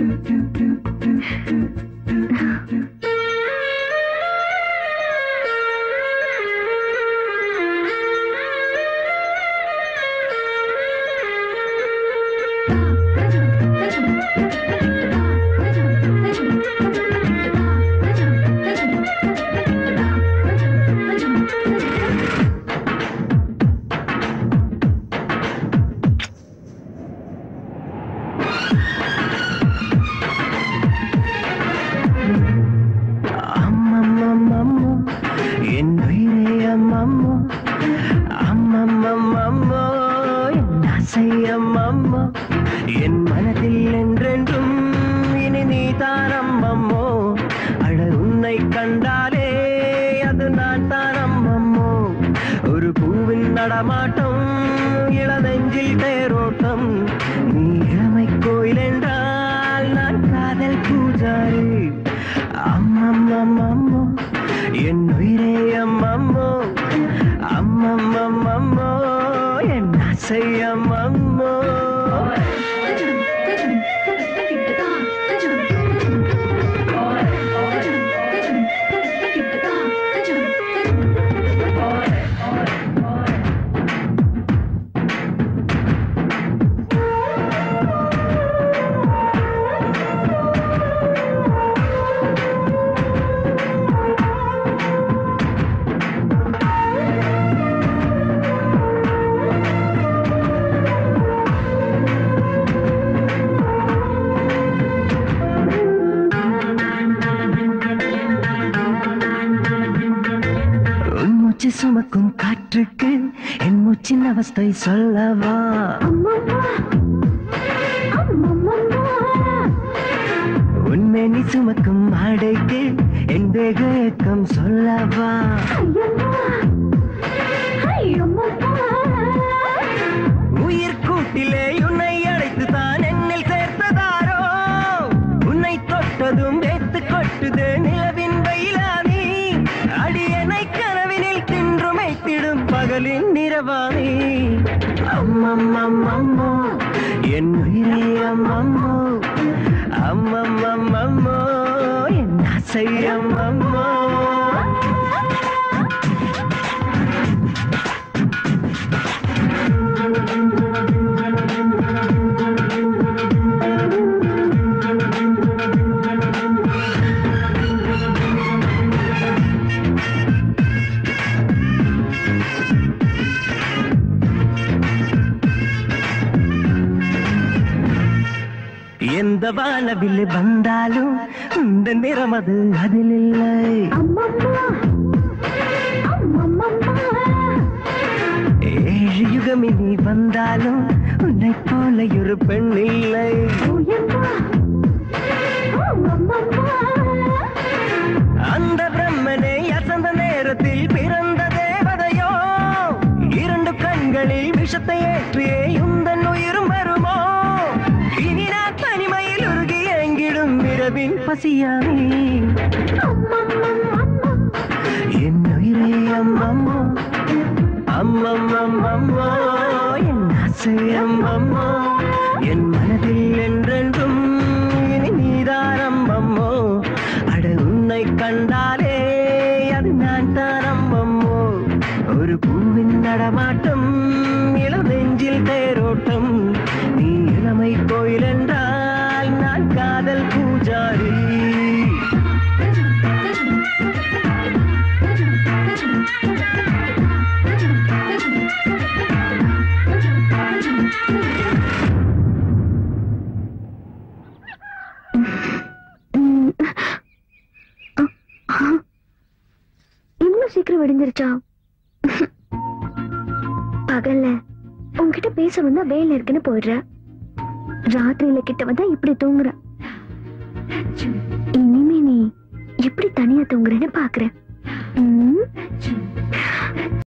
அம்மம்மம்மம்மோ, என் ஆசை என் மனதில் என்றென்றும் இனி நீ தானம்மம்மோ அட உன்னை கண்டாலே அது நான் தானம்மம்மோ ஒரு பூவின் நடமாட்டம் இளநெஞ்சில் தேரோட்டம் நீ மூச்சு சுமக்கும் காற்றுக்கு என் மூச்சின் அவஸ்தை சொல்லவா? உன்னை நீ சுமக்கும் ஆடைக்கு என் தேக ஏக்கம் சொல்லவா? உயிர் கூட்டிலே உன்னை அழைத்து தான் என்னில் சேர்த்ததாரோ? உன்னை தொட்டதும் வேத்து கொட்டுது நிலவின் பகலின் நிறவாணி. அம்மம்மம்மம்மோ என் உயிரே அம்மம்மோ அம்மம்மம்மம்மோ என் ஆசை அம்மம்மோ எந்த வானவில் வந்தாலும் இந்த நிறம் அது அதில் இல்லை. ஏழு யுகம் இனி வந்தாலும் உன்னை போல ஒரு பெண் இல்லை. அந்த பிரம்மனை அசந்த நேரத்தில் பிறந்த தேவதையோ இரண்டு கண்களில் விஷத்தை ஏற்றியே பசியாமே என் உயிரே அம்மம்மோ. அம்மம்மம்மம்மோ. என் ஆசை அம்மம்மோ. என் மனதில் என்றென்றும் இனி நீதான் அம்மம்மோ. அட உன்னை கண்டாலே அது நான் தான் அம்மம்மோ. ஒரு பூவின் நடமாட்டம் இளநெஞ்சில் தேரோட்டம். நீ இளமை கோயில் என்றால் இவ்வளவு சீக்கிரம் விடிஞ்சிருச்சா? பகல்ல உன்கிட்ட பேச வந்தா வேலை இருக்குன்னு போயிடுற. ராத்திரியில கிட்ட வந்தா இப்படி தூங்குற. இனிமே நீ எப்படி தனியா தூங்குறேன்னு பாக்குறேன்